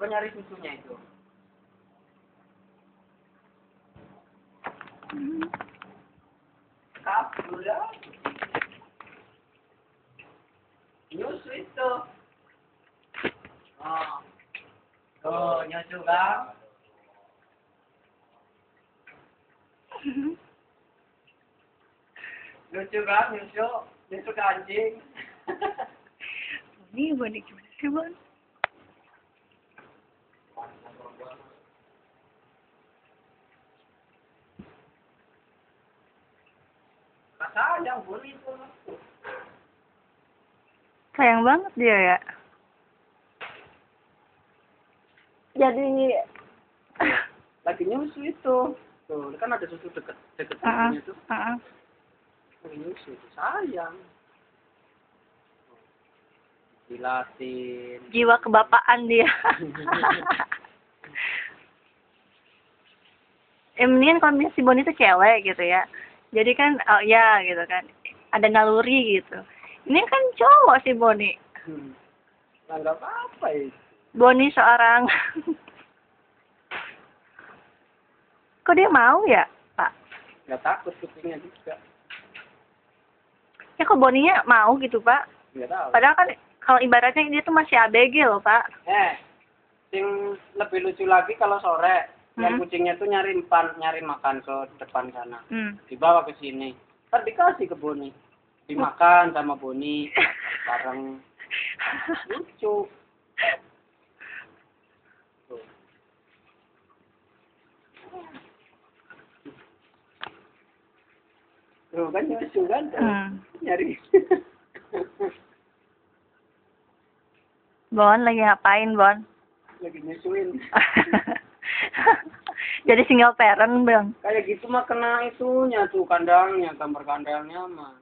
Coba nyari susunya itu. Kabur ya. Nyusu itu. Oh. Tuh, nyusu kan? Lucu kan, nyusu? Nyusu ke anjing. Ini boneka gimana sih? Sayang, boleh itu. Sayang banget dia ya. Jadi Lagi nyusu itu. Tuh, kan ada susu deket deket Heeh, susunya tuh. heeh. Lagi nyusu itu sayang. Dilatin. jiwa kebapaan dia. ya mendingan kalau misalnya si Boni itu cewek gitu ya. Jadi kan, oh ya gitu kan. Ada naluri gitu. Ini kan cowok si Boni. Hmm. Nggak apa-apa ya. Boni seorang. Kok dia mau ya, Pak? Nggak takut kucingnya juga. Ya kok Boninya mau gitu, Pak? Nggak tahu. Padahal kan kalau ibaratnya dia tuh masih ABG loh, Pak. Eh, yang lebih lucu lagi kalau sore, yang Hmm. kucingnya tuh nyari pan, nyari makan ke depan sana. Hmm. Dibawa ke sini. Kan dikasih ke Boni. Dimakan sama Boni. Bareng lucu. Tuh. Tuh kan nyusu kan. Hmm. Nyari. Bon lagi ngapain, Bon? Lagi nyusuin. Jadi single parent, Bang. Kayak gitu mah kena itunya tuh kandangnya, gambar kandangnya mah.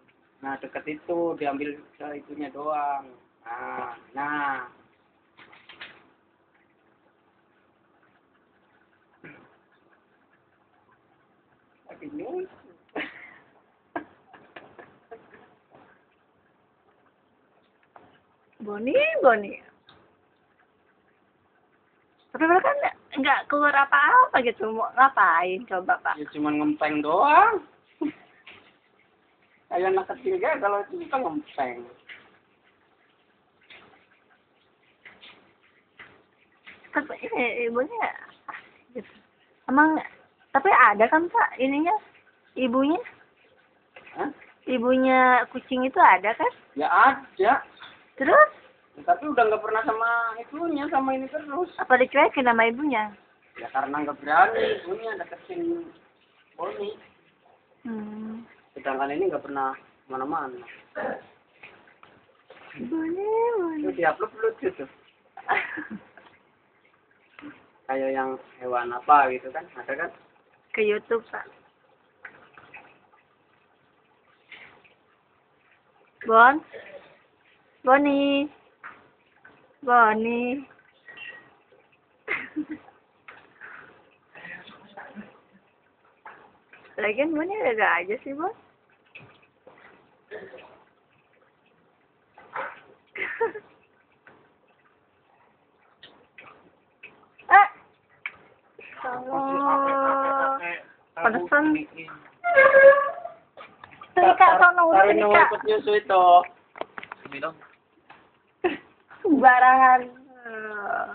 Nah deket itu diambil ke itunya doang. Nah, nah. Nyusu. Boni, Boni. Tapi mereka kan nggak keluar apa-apa gitu. Mau ngapain coba, Pak? Ya cuman ngempeng doang. Kayak anak kecil ya kalau itu kita ngempeng. Tapi ini ibunya gitu. Emang tapi ada kan Pak ininya ibunya Hah? ibunya kucing itu ada kan? Ya ada. Terus Tapi udah nggak pernah sama itunya, sama ini terus. apa dicuekin sama ibunya? Ya karena nggak berani, punya deketin Boni. Hmm. Sedangkan ini nggak pernah mana-mana. Boleh, Itu boleh. diupload lucu tuh. Kayak yang hewan apa gitu kan, ada kan? Ke YouTube, Pak. Bon? Boni? Boni? Lagian Boni ada aja sih, Bon. eh! Salah. Pantesan. Sini kak, sono udah Taruh nunggu kak. ikut nyusu itu. sembarangan eh,